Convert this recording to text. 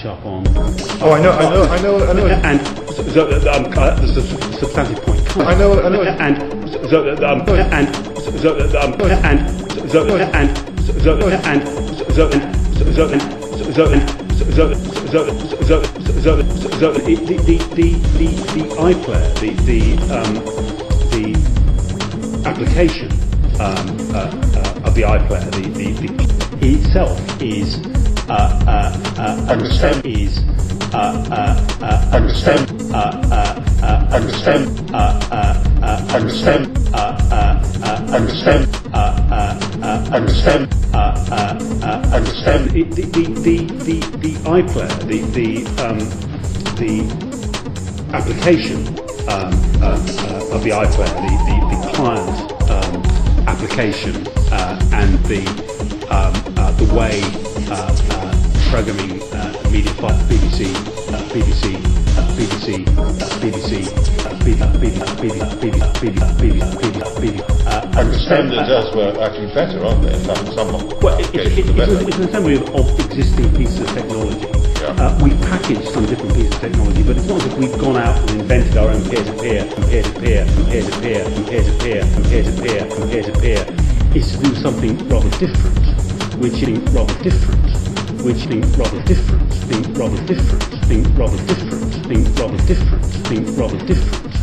up on. Oh, I know, I know, I know, I know. And so, so, um, uh, the sub- substantive point. I know, I know. And so, um, and so, um, and so, and so, and so, and so, and so, and so, so, so, so, the the the the the the iPlayer, the the um, the application um, uh, uh, of the iPlayer, the, the, the itself is uh, uh, uh, Understand. is uh, uh, uh, Understand. uh, uh, uh, Understand. uh, uh, uh, Understand. uh, uh, uh, Understand. uh, uh, uh, Understand. uh, uh, uh, Understand. the the the the the, iPlayer, the the um, the application um, uh, uh, of the iPlayer, the the, the client um, application, uh, and the um, uh, the way uh, uh, programming uh, media file BBC uh, BBC uh, BBC uh, BBC uh, BBC BBC BBC BBC uh, Understand that does work actually better, aren't they? Some, some well, it, it, applications it, are it's, a- it's an assembly of, of existing pieces of technology. Uh, we packaged some different pieces of technology, but it's not as if we've gone out and invented our own peer-to-peer, and peer-to-peer, and peer-to-peer, and peer-to-peer, and peer-to-peer, and peer-to-peer. It's to do something rather different, which is rather different, which is rather different, being rather different, being rather different, being rather different, being rather different.